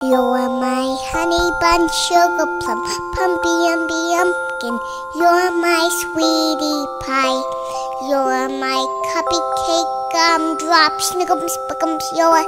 You're my honey bun, sugar plum, pumpy umby umpkin. You're my sweetie pie. You're my cupcake gumdrop, snickums, spickums. You're